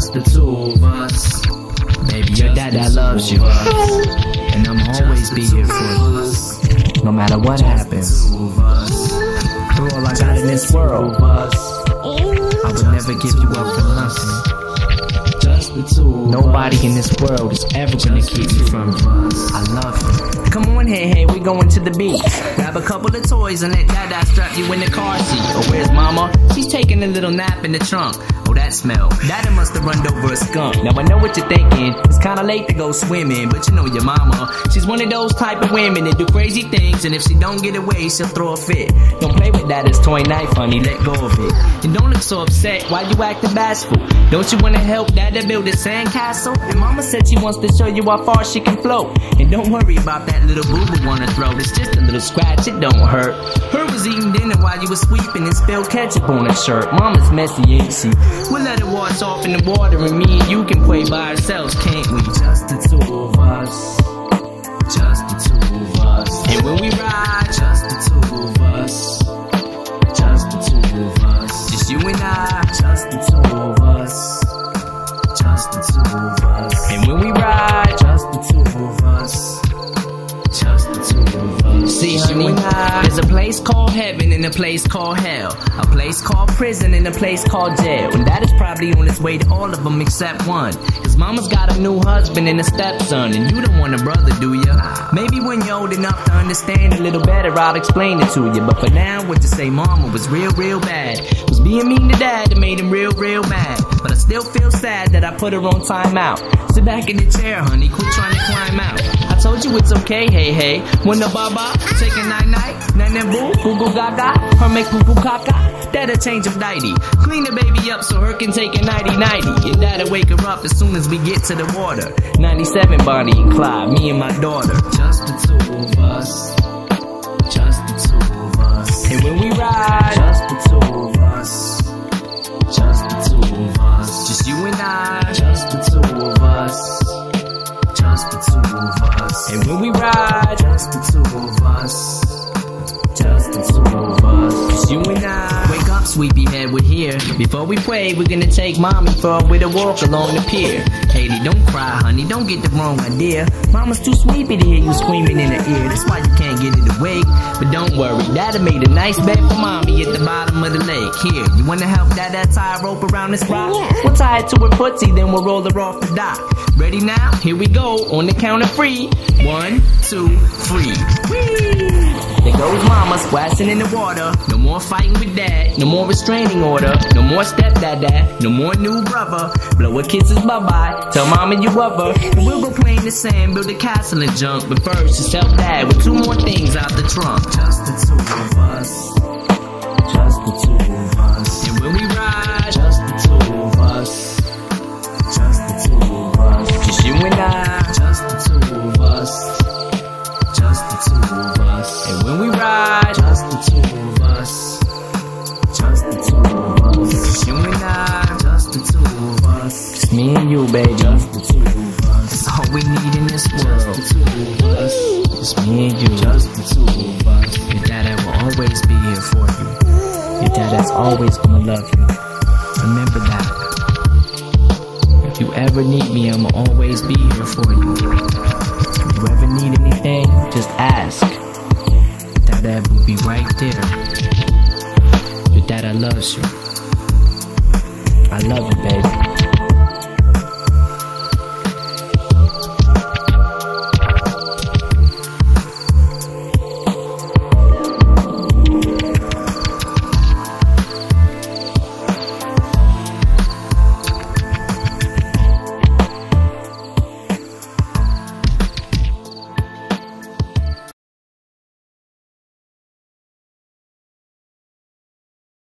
Just the two of us. Baby, your dad that loves you. And I'ma always be here for you. No matter what happens. You're all I got in this world. I would never give you up for nothing. Just the two Nobody in this world is ever gonna keep me from you. I love you. Come on, hey, hey, we going to the beach. Grab a couple of toys and let Dada strap you in the car seat. Oh, where's Mama? She's taking a little nap in the trunk. That smell. Dada must have run over a skunk. Now I know what you're thinking. It's kinda late to go swimming, but you know your mama. She's one of those type of women that do crazy things, and if she don't get away, she'll throw a fit. Don't play with Dada's toy knife, honey. Let go of it. And don't look so upset. Why you acting bashful? Don't you wanna help Dada build a sandcastle? And Mama said she wants to show you how far she can float. And don't worry about that little boo boo her throat. It's just a little scratch. It don't hurt. Her was eating dinner while you was sweeping and spilled ketchup on her shirt. Mama's messy, ain't she? We'll let her wash off in the water, and me and you can play by ourselves, can't we? Just the two of us. There's a place called heaven and a place called hell. A place called prison and a place called jail. And that is probably on its way to all of them except one. Mama's got a new husband and a stepson. And you don't want a brother, do ya? Maybe when you're old enough to understand a little better, I'll explain it to you. But for now, what to say, mama was real, real bad. Was being mean to dad that made him real, real mad. But I still feel sad that I put her on timeout. Sit back in the chair, honey, quit trying to climb out. I told you it's okay, hey, hey. When the baba, take a night night, night night boo, goo goo gaga, her make poo poo caca. That'll change of nighty. Clean the baby up so her can take a nighty nighty. And that'll wake her up as soon as we get to the water. 97 Bonnie and Clyde, me and my daughter. Just the two of us. Just the two of us. And when we ride, Just the two of us. Just the two of us. just you and I. Just the two of us. Just the two of us. And when we ride, Just the two of us. Just the two of us. Just you and I. Wake up, sleepyhead, we're here. Before we pray, we're gonna take mommy for a bit of walk along the pier. Haley, don't cry, honey, don't get the wrong idea. Mama's too sleepy to hear you screaming in her ear. That's why you can't get it awake. But don't worry, Daddy made a nice bed for mommy at the bottom of the lake. Here, you wanna help Dada tie a rope around this rock? Yeah. We'll tie it to her footsie, then we'll roll her off the dock. Ready now? Here we go, on the count of three. One, two, three. Whee! There goes mama splashing in the water. No more fighting with dad. No more restraining order. No more stepdad dad. No more new brother. Blow her kisses bye bye. Tell mama you love her. And we'll go play in the sand, build a castle and junk. But first, just help dad with two more things out the trunk. Just the two of us. You, baby. Just the two of us. All we need in this world. Just the two of us. Just me and you. Just the two of us. Your dad will always be here for you. Your dad is always gonna love you. Remember that. If you ever need me, I'ma always be here for you. If you ever need anything, just ask. Your dad will be right there. Your dad loves you. I love you, baby.